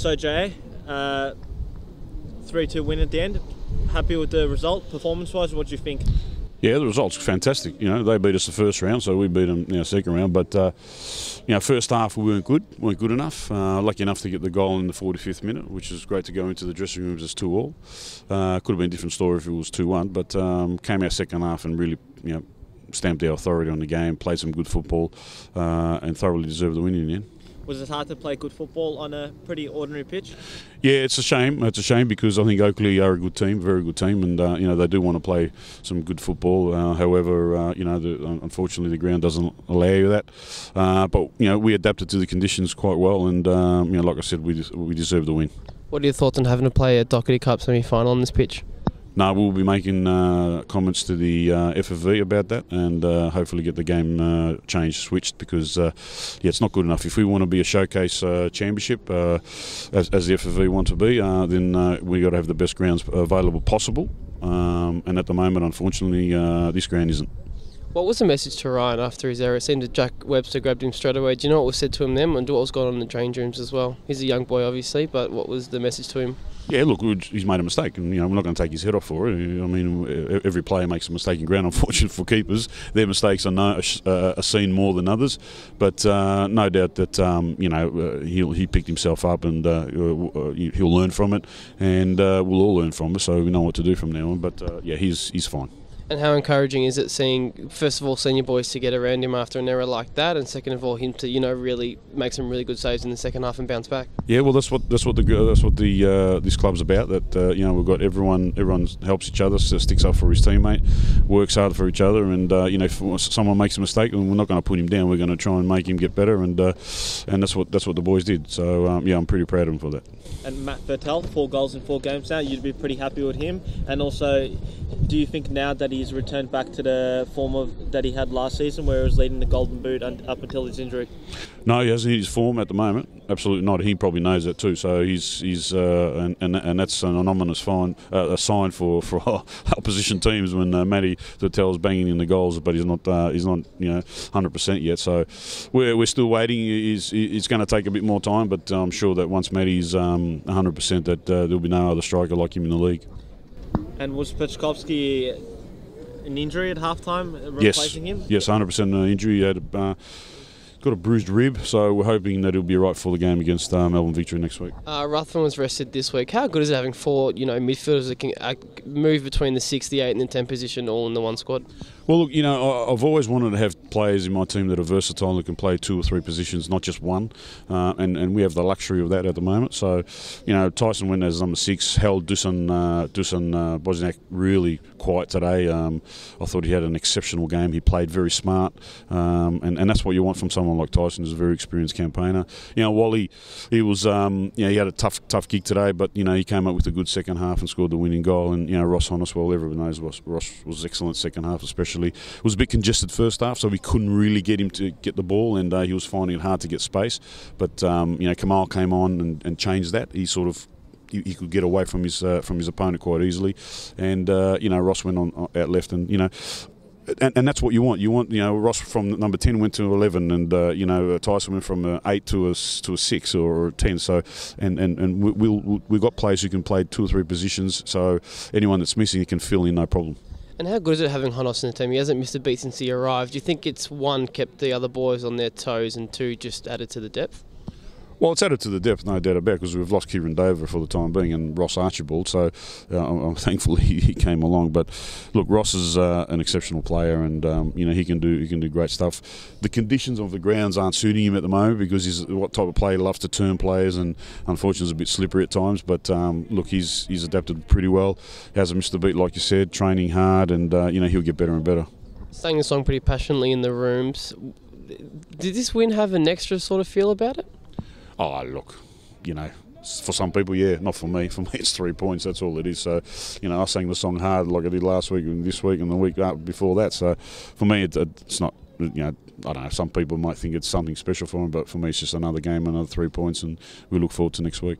So Jay, uh, three-two win at the end. Happy with the result, performance-wise. What do you think? Yeah, the result's fantastic. You know, they beat us the first round, so we beat them you know, second round. But uh, you know, first half we weren't good, weren't good enough. Uh, lucky enough to get the goal in the 45th minute, which is great to go into the dressing rooms as two all. Uh, could have been a different story if it was two one, but um, came out second half and really, you know, stamped our authority on the game, played some good football, uh, and thoroughly deserved the win in the end. Was it hard to play good football on a pretty ordinary pitch? Yeah, it's a shame. It's a shame because I think Oakleigh are a good team, very good team, and uh, you know they do want to play some good football. Uh, however, uh, you know, the, unfortunately the ground doesn't allow you that. Uh, but you know, we adapted to the conditions quite well, and um, you know, like I said, we we deserve the win. What are your thoughts on having to play a Dockerty Cup semi-final on this pitch? No, we'll be making uh, comments to the uh, FFV about that, and uh, hopefully get the game uh, changed, switched, because uh, yeah, it's not good enough. If we want to be a showcase uh, championship, as, as, the FFV want to be, then we've got to have the best grounds available possible. Um, and at the moment, unfortunately, this ground isn't. What was the message to Ryan after his error? It seemed that Jack Webster grabbed him straight away. Do you know what was said to him then, and what was going on in the change rooms as well? He's a young boy, obviously, but what was the message to him? Yeah, look, he's made a mistake, and you know we're not going to take his head off for it. I mean, every player makes a mistake in ground. Unfortunately for keepers, their mistakes are, no, uh, are seen more than others. But uh, no doubt that um, you know uh, he he picked himself up, and uh, uh, he'll learn from it, and we'll all learn from it. So we know what to do from now on. But yeah, he's he's fine. And how encouraging is it seeing, first of all, senior boys to get around him after an error like that, and second of all, him to you know really make some really good saves in the second half and bounce back? Yeah, well, that's what that's what the that's what the uh, this club's about. That uh, you know we've got everyone everyone helps each other, sticks up for his teammate, works hard for each other, and uh, you know if someone makes a mistake, we're not going to put him down. We're going to try and make him get better, and uh, and that's what that's what the boys did. So um, yeah, I'm pretty proud of them for that. And Matt Vertel, four goals in four games now. You'd be pretty happy with him, and also, do you think now that he's returned back to the form of that he had last season, where he was leading the Golden Boot up until his injury? No, he hasn't hit his form at the moment. Absolutely not. He probably knows that too. So he's he's uh, and, and, and that's an ominous fine, uh, a sign for for opposition teams when uh, Matty is banging in the goals, but he's not uh, he's not you know 100 percent yet. So we're, we're still waiting. He's it's going to take a bit more time, but I'm sure that once Matty's um, 100 percent, that uh, there'll be no other striker like him in the league. And was Petskovsky an injury at halftime, replacing yes. him? Yes, 100% an injury. He had uh, got a bruised rib, so we're hoping that he'll be right for the game against uh, Melbourne Victory next week. Uh, Ruthven was rested this week. How good is it having four, you know, midfielders that can uh, move between the 6, the 8 and the 10 position all in the one squad? Well, look, you know, I've always wanted to have players in my team that are versatile and can play two or three positions, not just one. Uh, and, and we have the luxury of that at the moment. So, you know, Tyson as number six held Dusan, uh, Dusan uh, Bosniak really quiet today. Um, I thought he had an exceptional game. He played very smart. Um, and, and that's what you want from someone like Tyson, who's a very experienced campaigner. You know, Wally, he was, um, you know, he had a tough tough gig today, but, you know, he came up with a good second half and scored the winning goal. And, you know, Ross Honiswell, everyone knows Ross, Ross was excellent second half, especially especially. It was a bit congested first half, so we couldn't really get him to get the ball, and uh, he was finding it hard to get space. But um, you know, Kamal came on and, and changed that. He sort of he, could get away from his uh, from his opponent quite easily, and uh, you know Ross went on out left, and you know. And, and, that's what you want. You want, you know, Ross from number ten went to eleven, and uh, you know Tyson went from eight to a to a six or a ten. So, and and and we, we'll, we've got players who can play two or three positions. So anyone that's missing, can fill in no problem. And how good is it having Honos in the team? He hasn't missed a beat since he arrived. Do you think it's one kept the other boys on their toes and two just added to the depth? Well, it's added to the depth, no doubt about because we've lost Kieran Dover for the time being and Ross Archibald. So uh, I'm, thankful he, came along. But look, Ross is uh, an exceptional player, and um, you know he can do he can do great stuff. The conditions of the grounds aren't suiting him at the moment because he's what type of player loves to turn players, and unfortunately is a bit slippery at times. But um, look, he's he's adapted pretty well. He hasn't missed a beat, like you said, training hard, and uh, you know he'll get better and better. Sang the song pretty passionately in the rooms. Did this win have an extra sort of feel about it? Oh, look, you know, for some people, yeah, not for me. For me, it's three points. That's all it is. So, you know, I sang the song hard like I did last week and this week and the week uh, before that. So, for me, it, it's not. You know, I don't know. Some people might think it's something special for them, but for me, it's just another game, another three points, and we look forward to next week.